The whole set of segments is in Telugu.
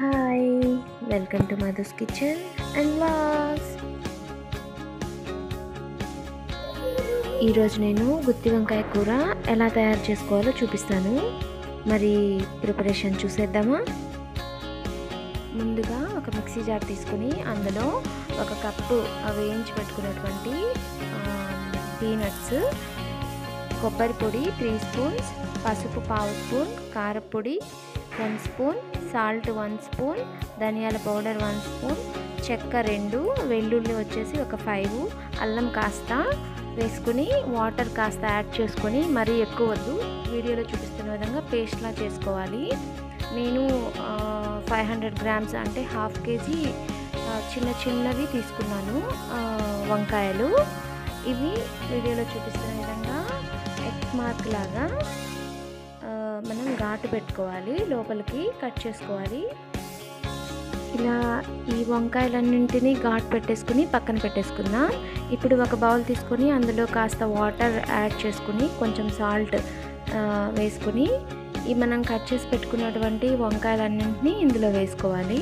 Hi welcome to Madhu's kitchen and laws. ఈరోజు నేను గుత్తి వంకాయ కూర ఎలా తయారు చేసుకోవాలో చూపిస్తాను. మరి ప్రిపరేషన్ చూసేద్దామా? ముందుగా ఒక మిక్సీ జార్ తీసుకుని అందులో ఒక కప్పు వేయించి పెట్టుకున్నటువంటి పీనట్స్ కొబ్బరి పొడి త్రీ స్పూన్స్ పసుపు పావు స్పూన్ కారపొడి one spoon salt one spoon ధనియాల పౌడర్ వన్ స్పూన్ చెక్క రెండు వెల్లుల్లి వచ్చేసి ఒక ఫైవ్ అల్లం కాస్త వేసుకుని వాటర్ కాస్త యాడ్ చేసుకొని మరీ ఎక్కువ వద్దు. వీడియోలో చూపిస్తున్న విధంగా పేస్ట్లా చేసుకోవాలి. నేను ఫైవ్ హండ్రెడ్ గ్రామ్స్ అంటే హాఫ్ కేజీ చిన్న చిన్నవి తీసుకున్నాను వంకాయలు. ఇవి వీడియోలో చూపిస్తున్న విధంగా ఎగ్ మార్క్ లాగా మనం ఘాటు పెట్టుకోవాలి లోపలికి కట్ చేసుకోవాలి. ఇలా ఈ వంకాయలన్నింటినీ ఘాటు పెట్టేసుకుని పక్కన పెట్టేసుకుందాం. ఇప్పుడు ఒక బౌల్ తీసుకొని అందులో కాస్త వాటర్ యాడ్ చేసుకుని కొంచెం సాల్ట్ వేసుకుని ఈ మనం కట్ చేసి పెట్టుకున్నటువంటి వంకాయలన్నింటినీ ఇందులో వేసుకోవాలి.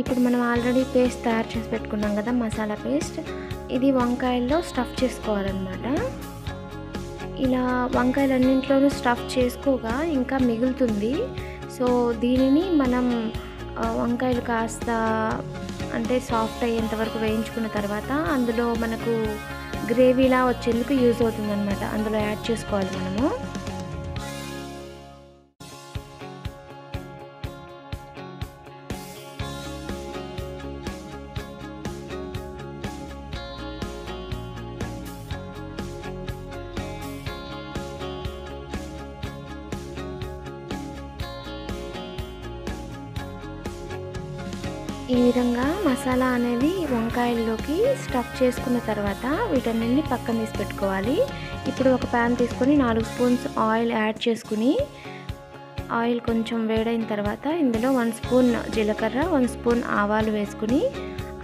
ఇప్పుడు మనం ఆల్రెడీ పేస్ట్ తయారు చేసి పెట్టుకున్నాం కదా మసాలా పేస్ట్. ఇది వంకాయల్లో స్టఫ్ చేసుకోవాలన్నమాట. ఇలా వంకాయలన్నింటిలోనూ స్టఫ్ చేసుకోగా ఇంకా మిగులుతుంది. సో దీనిని మనం వంకాయలు కాస్త అంటే సాఫ్ట్ అయ్యేంత వరకు వేయించుకున్న తర్వాత అందులో మనకు గ్రేవీలా వచ్చేందుకు యూజ్ అవుతుందన్నమాట. అందులో యాడ్ చేసుకోవాలి మనము. ఈ విధంగా మసాలా అనేది వంకాయల్లోకి స్టఫ్ చేసుకున్న తర్వాత వీటన్నింటిని పక్కన తీసి పెట్టుకోవాలి. ఇప్పుడు ఒక ప్యాన్ తీసుకొని నాలుగు స్పూన్స్ ఆయిల్ యాడ్ చేసుకుని ఆయిల్ కొంచెం వేడైన తర్వాత ఇందులో వన్ స్పూన్ జీలకర్ర వన్ స్పూన్ ఆవాలు వేసుకుని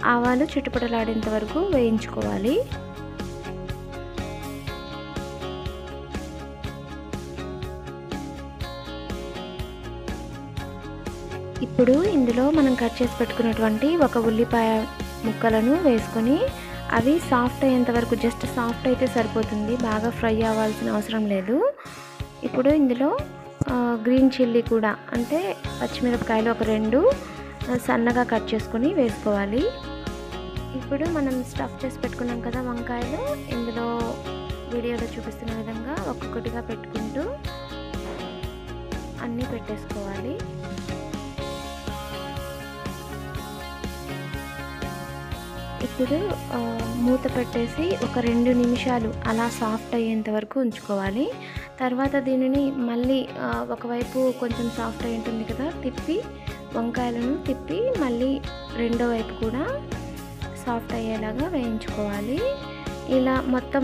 ఆవాలు చుట్టుపటలాడేంత వరకు వేయించుకోవాలి. ఇప్పుడు ఇందులో మనం కట్ చేసి పెట్టుకున్నటువంటి ఒక ఉల్లిపాయ ముక్కలను వేసుకొని అవి సాఫ్ట్ అయ్యేంత వరకు జస్ట్ సాఫ్ట్ అయితే సరిపోతుంది బాగా ఫ్రై అవ్వాల్సిన అవసరం లేదు. ఇప్పుడు ఇందులో గ్రీన్ చిల్లీ కూడా అంటే పచ్చిమిరపకాయలు ఒక రెండు సన్నగా కట్ చేసుకొని వేసుకోవాలి. ఇప్పుడు మనం స్టఫ్ చేసి పెట్టుకున్నాం కదా వంకాయలు ఇందులో వీడియోలో చూపిస్తున్న విధంగా ఒక్కొక్కటిగా పెట్టుకుంటూ అన్నీ పెట్టేసుకోవాలి. ఇప్పుడు మూత పెట్టేసి ఒక రెండు నిమిషాలు అలా సాఫ్ట్ అయ్యేంత వరకు ఉంచుకోవాలి. తర్వాత దీనిని మళ్ళీ ఒకవైపు కొంచెం సాఫ్ట్ అయి ఉంటుంది కదా తిప్పి వంకాయలను తిప్పి మళ్ళీ రెండో వైపు కూడా సాఫ్ట్ అయ్యేలాగా వేయించుకోవాలి. ఇలా మొత్తం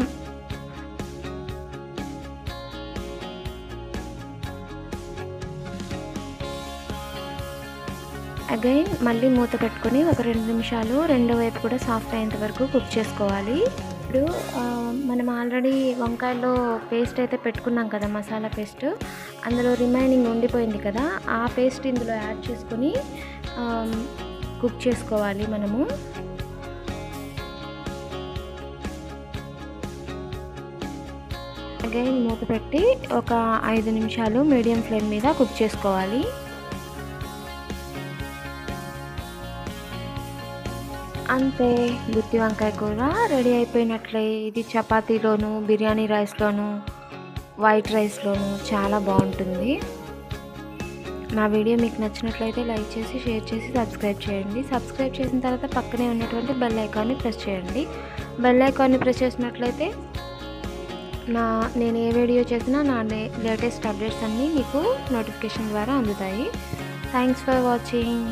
అగైన్ మళ్ళీ మూత పెట్టుకొని ఒక రెండు నిమిషాలు రెండో వైపు కూడా సాఫ్ట్ అయ్యేంత వరకు కుక్ చేసుకోవాలి. ఇప్పుడు మనం ఆల్రెడీ వంకాయలో పేస్ట్ అయితే పెట్టుకున్నాం కదా మసాలా పేస్ట్ అందులో రిమైనింగ్ ఉండిపోయింది కదా ఆ పేస్ట్ ఇందులో యాడ్ చేసుకొని కుక్ చేసుకోవాలి మనము. అగైన్ మూత పెట్టి ఒక ఐదు నిమిషాలు మీడియం ఫ్లేమ్ మీద కుక్ చేసుకోవాలి. అంతే గుత్తి వంకాయ కూర రెడీ అయిపోయినట్లే. ఇది చపాతీలోను బిర్యానీ రైస్లోను వైట్ రైస్లోను చాలా బాగుంటుంది. నా వీడియో మీకు నచ్చినట్లయితే లైక్ చేసి షేర్ చేసి సబ్స్క్రైబ్ చేయండి. సబ్స్క్రైబ్ చేసిన తర్వాత పక్కనే ఉన్నటువంటి బెల్ ఐకాన్ని ప్రెస్ చేయండి. బెల్ ఐకాన్ని ప్రెస్ చేసినట్లయితే నా నేను ఏ వీడియో చేసినా నా లేటెస్ట్ అప్డేట్స్ అన్నీ మీకు నోటిఫికేషన్ ద్వారా అందుతాయి. Thanks for watching.